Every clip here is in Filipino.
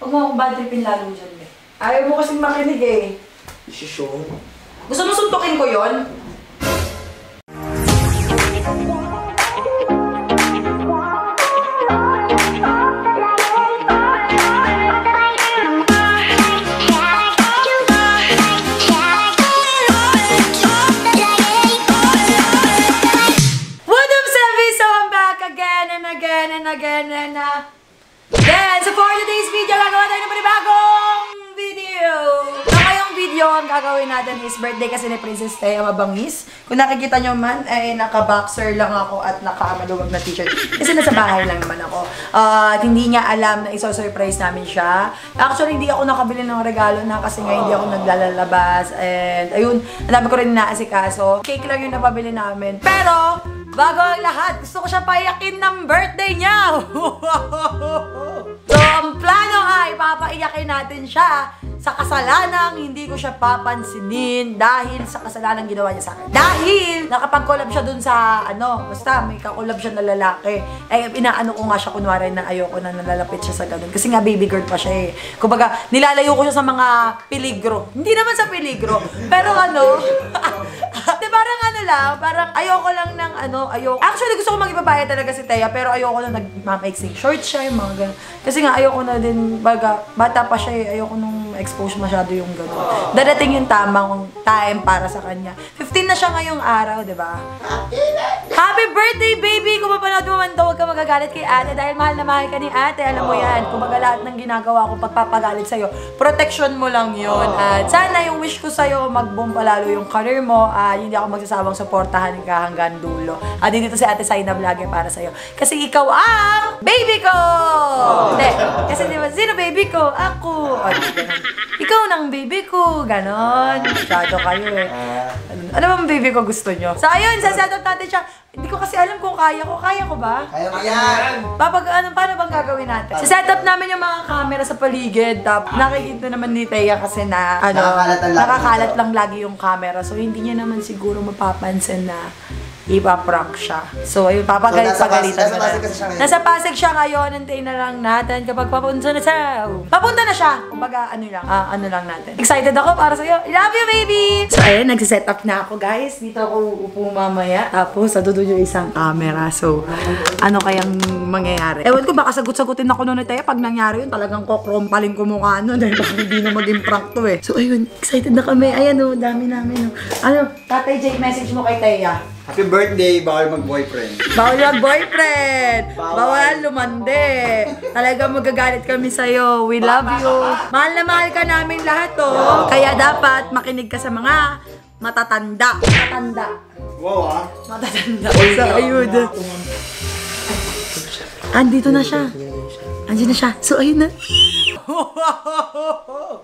Huwag mo akong bad tripin lalo dyan, be. Ayaw mo kasing makinig eh. Desisyon. Gusto mo suntukin ko yon? Natin is birthday kasi ni Princess Thea Mabangis. Kung nakikita nyo man, ay naka-boxer lang ako at naka-maluwag na t-shirt. Kasi nasa bahay lang naman ako. Ah, at hindi niya alam na iso-surprise namin siya. Actually, hindi ako nakabili ng regalo na kasi nga hindi ako naglalabas. And ayun, ang ko rin naasikaso. Cake lang yung napabili namin. Pero, bago ang lahat, gusto ko siya payakin ng birthday niya! so, ang plano ay papaiyakin natin siya sa kasalanang hindi ko siya papansinin dahil sa kasalanang ginawa niya sa akin. Dahil nakapag-collab siya dun sa ano, basta may kakolab siya na lalaki. Eh, inaano ko nga siya kunwari na ayoko na nalalapit siya sa ganun. Kasi nga baby girl pa siya eh. Kumbaga, nilalayo ko siya sa mga peligro. Hindi naman sa peligro. Pero ano, di parang ano lang, parang ayoko lang ng ano, ayoko. Actually, gusto ko mag-ibabae talaga si Thea, pero ayoko na nag-mamaixing short siya, yung mga ganun. Kasi nga, ayoko na din, baga, bata pa siya eh, ayoko nung expose masyado yung gano'n. Dadating yung tamang time para sa kanya. 15 na siya ngayong araw, di ba? Happy birthday, baby! Kung mapanood mo man to, huwag ka magagalit kay ate dahil mahal na mahal ka ni ate. Alam mo yan. Kung lahat ng ginagawa ko pagpapagalit sa'yo, protection mo lang yon At sana yung wish ko sa'yo, mag-boom palalo yung career mo. Ah, hindi ako magsasabang suportahan ka hanggang dulo. Ah, dito si ate Saina Vlogger para sa'yo. Kasi ikaw ang baby ko! Hindi. Kasi di sino baby ko? Ako. O. Ikaw nang baby ko. Ganon. Masyado kayo eh. Ano, ano bang baby ko gusto nyo? So, ayun, saset up natin siya. Hindi ko kasi alam kung kaya ko. Kaya ko ba? Kaya mo yan. Papag, ano, paano bang gagawin natin? Sa setup namin yung mga camera sa paligid. Tap, nakikita naman ni Thea kasi na, ano, Nakakalat lang lagi nakakalat lang lagi yung camera. So, hindi niya naman siguro mapapansin na ipaprank siya. So, ayun, papagalit So, nasa Pasig- nasa. Pasig siya ngayon. Nasa Pasig siya ngayon. Antayin na lang natin kapag papunta na siya. Papunta na siya. Kumbaga, ano lang, ah, ano lang natin. Excited ako para sa'yo. Love you, baby! So, ayun, nagsiset up na ako, guys. Dito ako upo mamaya. Tapos, sa dudo yung isang camera. So, ano kayang mangyayari? Ewan ko, baka sagot-sagutin ako noon tayo. Pag nangyari yun, talagang kokrompalin ko mukha nun. Dahil baka hindi na maging prank to eh. So, ayun, excited na kami. Ayan o, dami namin o. Ano, Tatay Jay, message mo kay Teya. Happy birthday, bawal mag-boyfriend. Bawal mag boyfriend. Bawal. Bawal lumande. Talagang magagalit kami sa'yo. We love you. Mahal na mahal ka namin lahat, oh. Kaya dapat makinig ka sa mga matatanda. Matatanda. Wow ah. Matatanda. Sa ayun. Andito na siya. Andiyan na siya. So, ayun na.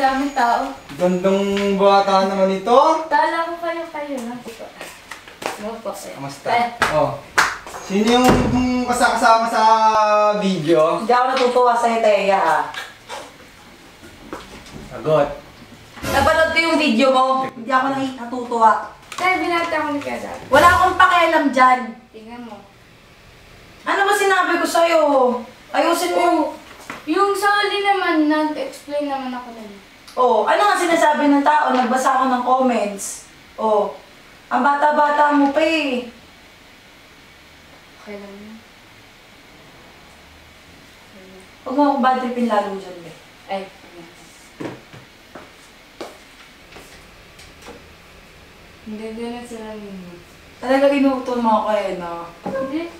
daming tao. Gandang bata naman ito. Tala ko kayo kayo na. Ano po? Kamusta? Eh, Oh. Sino yung kasama sa video? Hindi ako natutuwa sa'yo, Teya, ah. Sagot. Napanood ko yung video mo. Hindi ako natutuwa. Kaya binata ko ni Kada. Wala akong pakialam dyan. Tingnan mo. Ano ba sinabi ko sa'yo? Ayusin mo yung... Yung sa huli naman, nag-explain naman ako na. Oh, ano nga sinasabi ng tao? Nagbasa ako ng comments. Oh, ang bata-bata mo pa eh. Okay lang yun. Huwag mo akong bad tripin lalo dyan, be. Ay, sige. Hindi ganun sila ninyo. Talaga inuto mo ako eh, no? Hindi.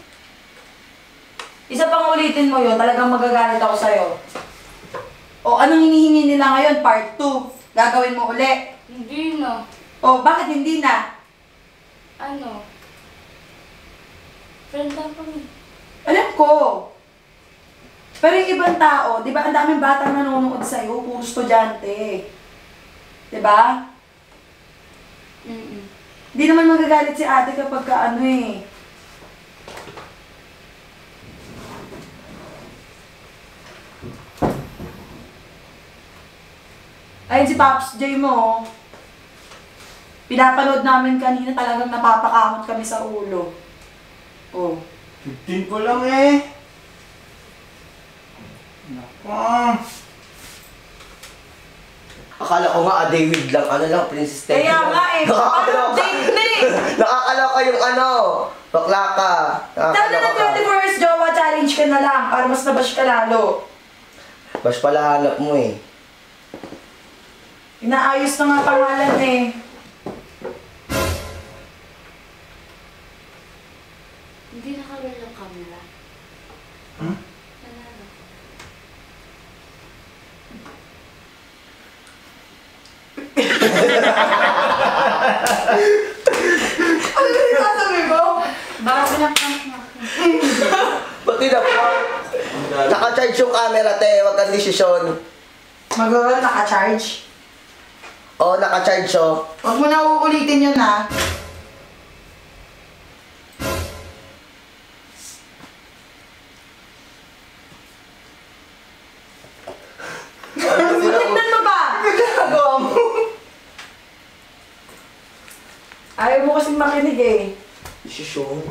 Isa pang ulitin mo yun, talagang magagalit ako sa'yo. O, anong hinihingi nila ngayon? Part 2. Gagawin mo uli. Hindi na. O, bakit hindi na? Ano? Friend lang kami. Alam ko. Pero yung ibang tao, di ba, ang daming batang nanonood sa'yo, puro estudyante. Di ba? Mm-mm. Di naman magagalit si ate kapag ka ano eh. Ayun si Pops J mo. oh. Pinapanood namin kanina talagang napapakamot kami sa ulo. Oh. 15 ko lang eh. Nako. Akala ko nga, a day with lang, ano lang, Princess Teddy. Kaya nga eh, parang Nakakaloka. date na eh. Nakakaloka yung ano, bakla ka. Sana na Nakakaloka ka. 24 hours jowa challenge ka na lang para mas nabash ka lalo. Bas pala hanap mo eh. Inaayos na nga pangalan eh. Hindi nakawal yung camera. Hmm? Ano, ano? Yung sasabi mo? Baka pinaprank ako. Pati na po. Naka-charge yung camera, te. Huwag kang desisyon. Magawal naka-charge. Oo, naka-charge oh. Huwag mo na uulitin yun ha. Tignan mo ba? Ginagawa mo. Ayaw mo kasing makinig eh. Desisyon.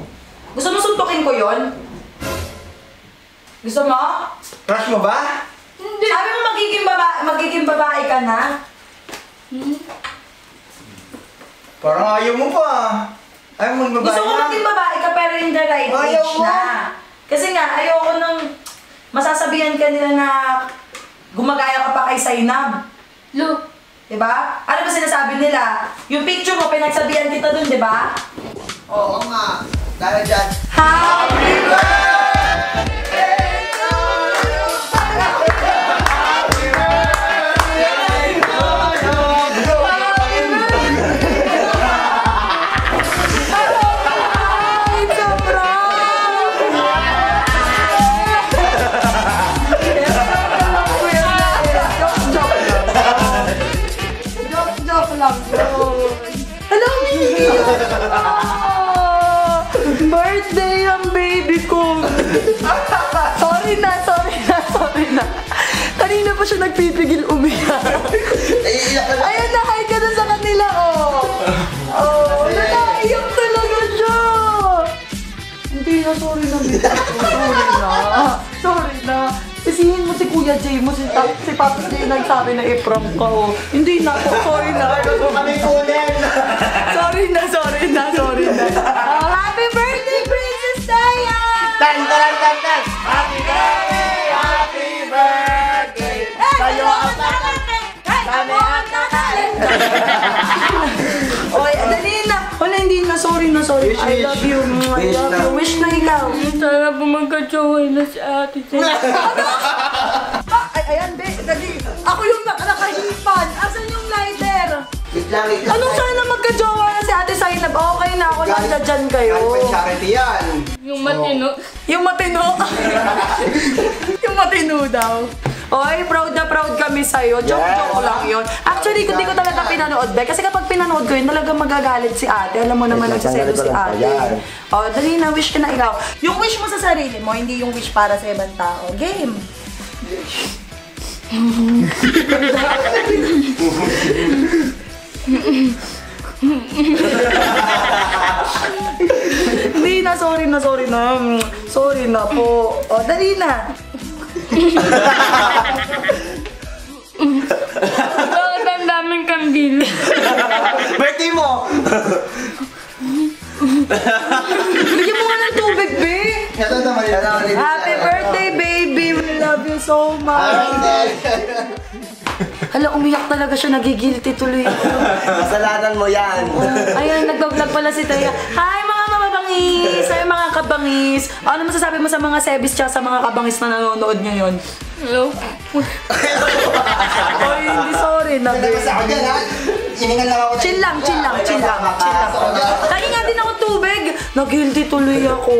Gusto mo suntukin ko yon? Gusto mo? Crush mo ba? Hindi. Sabi mo magiging babae, magiging babae ka na? Hmm? Parang ayaw mo pa. Ayaw mo magbabae Gusto ko na. maging babae ka pero in the right Ayaw age mo. na. Kasi nga, ayoko nang masasabihan ka nila na gumagaya ka pa kay Sainab. Look. Diba? Ano ba sinasabi nila? Yung picture mo, pinagsabihan kita dun, diba? Oo nga. Dahil dyan. Happy Joke na. Kanina pa siya nagpipigil umiyak. Naiiyak ka na. Ayun na, hi ka na sa kanila, oh! Oh, naiiyak talaga siya! Hindi na, sorry na, baby. Sorry na. Sorry na. Sisihin mo si Kuya Jay mo, si, Ta- si Papa Jay nagsabi na i-prank ka, oh. Hindi na, sorry na. Gusto kami Oy, dali na. Wala, hindi na. Sorry na, sorry. Wish, I love wish. you. I Wish love na. you. Wish na ikaw. Sana po magka-jowa na si ate. Ah, ay, ayan, be. Dali. Ako yung nak- nakahipan. Asan yung lighter? Wait lang, wait lang. Anong sana magka-jowa na si Ate Zainab? Okay na ako. Nasa dyan kayo. Pa yung charity yan. Yung matino. Yung matino. yung matino daw. Oy, proud na proud kami sa'yo. Joke-joke lang yun. Actually, hindi ko talaga pinanood, Be. Kasi kapag pinanood ko yun, talaga magagalit si ate. Alam mo naman, Yes, nagsaselo si ate. O, dali na, wish ka na ikaw. Yung wish mo sa sarili mo, hindi yung wish para sa ibang tao. Game. Hindi na, sorry na, sorry na. Sorry na po. O, dali na. Bakit ang daming kandila? Birthday mo! Bigyan mo nga ng tubig, be. Ito. Happy birthday, baby! We love you so much! Hala, umiyak talaga siya. Nagigilty tuloy. Kasalanan mo yan. Ayun, nagbablog pala si Taya. Hi, mga mababangis! Ay, mga kabangis! Ano masasabi mo sa mga sebis tsaka sa mga kabangis na nanonood ngayon? Hello? Ay, hindi sorry na, Nagdala be. sa dyan ha. Iningan lang ako. Chill lang, chill lang, chill lang. Chill lang. Kaya nga din ako tubig. Nag-guilty tuloy ako.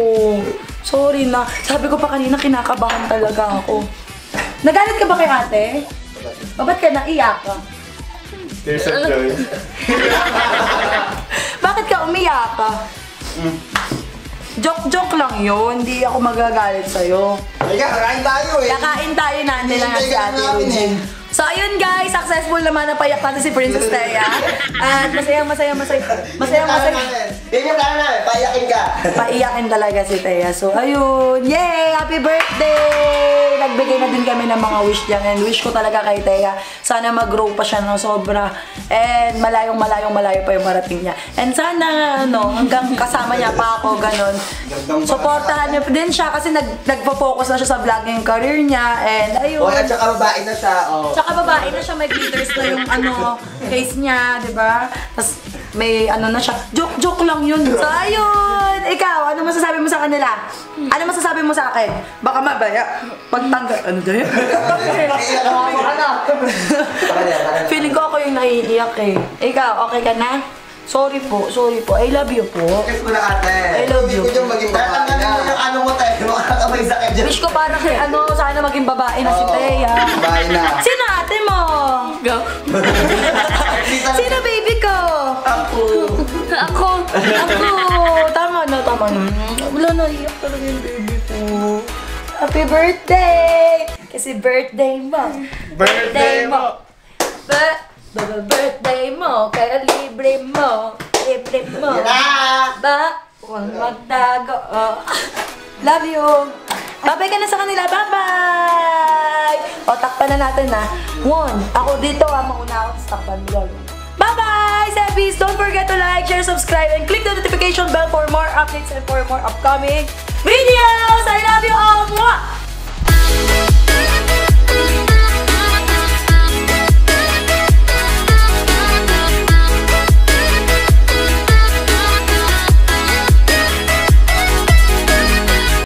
Sorry na. Sabi ko pa kanina, kinakabahan talaga ako. Nagalit ka ba kay ate? O ba't ka naiyak ka? Tears of joy. Bakit ka umiyak ka? Joke-joke lang yun. Hindi ako magagalit sa'yo. Halika, kakain tayo eh. Kakain tayo natin lang Hintay si Ate Rudy. eh. So ayun guys, successful naman na payak natin si Princess Thea. At masaya, masaya, masaya, masaya, masaya. Yan yung plano namin, payakin ka. Paiyakin talaga si Thea. So ayun, yay! Happy birthday! Nagbigay na din kami ng mga wish diyan and wish ko talaga kay Thea. Sana mag-grow pa siya ng sobra and malayong malayong malayo pa yung marating niya. And sana ano, hanggang kasama niya pa ako ganun. Supportahan niyo din siya kasi nag nagpo-focus na siya sa vlogging career niya and ayun. O, at saka babae na siya. Oh. Tsaka babae na siya, may glitters na yung ano, face niya, di ba? Tapos may ano na siya. Joke-joke lang yun. So, ayun! Ikaw, ano masasabi mo sa kanila? Ano masasabi mo sa akin? Baka mabaya. Pagtanggal. Ano niya. Feeling ko ako yung naiiyak eh. Ikaw, okay ka na? Sorry po, sorry po. I love you po. Kiss ko na ate. I love you. Hindi ko maging babae na. mo yung ano mo tayo. Makakabay sakit dyan. Wish ko para kay ano, sana maging babae na si Thea. babae na. Sino ate mo? Go. Sino baby ko? Ako. Ako! Ako! Tama na, tama na. Wala na, iyak talaga yung baby ko. Happy birthday! Kasi birthday mo. Birthday mo. Ba, ba, birthday mo. Kaya libre mo. Libre mo. Ba, huwag magtago. Oh. Love you. Babay ka na sa kanila. Bye-bye! O, takpan na natin na. One, ako dito ha. Mauna ako, tapos takpan mo. Bye-bye, Sebbies! Don't forget to like, share, subscribe, and click the notification bell for more updates and for more upcoming videos! I